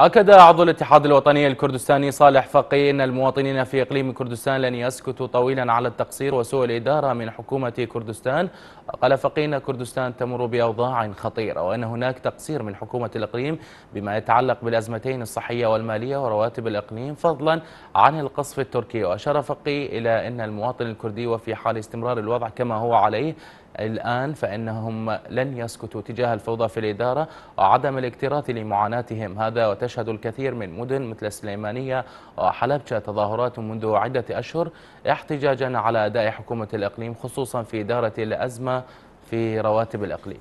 أكد عضو الاتحاد الوطني الكردستاني صالح فقي أن المواطنين في إقليم كردستان لن يسكتوا طويلا على التقصير وسوء الإدارة من حكومة كردستان. قال فقي أن كردستان تمر بأوضاع خطيرة وأن هناك تقصير من حكومة الإقليم بما يتعلق بالأزمتين الصحية والمالية ورواتب الإقليم فضلا عن القصف التركي. وأشار فقي إلى أن المواطن الكردي وفي حال استمرار الوضع كما هو عليه الآن فإنهم لن يسكتوا تجاه الفوضى في الإدارة وعدم الاكتراث لمعاناتهم. هذا وتشهد الكثير من مدن مثل السليمانية وحلبجة تظاهرات منذ عدة أشهر احتجاجا على أداء حكومة الإقليم خصوصا في إدارة الأزمة في رواتب الإقليم.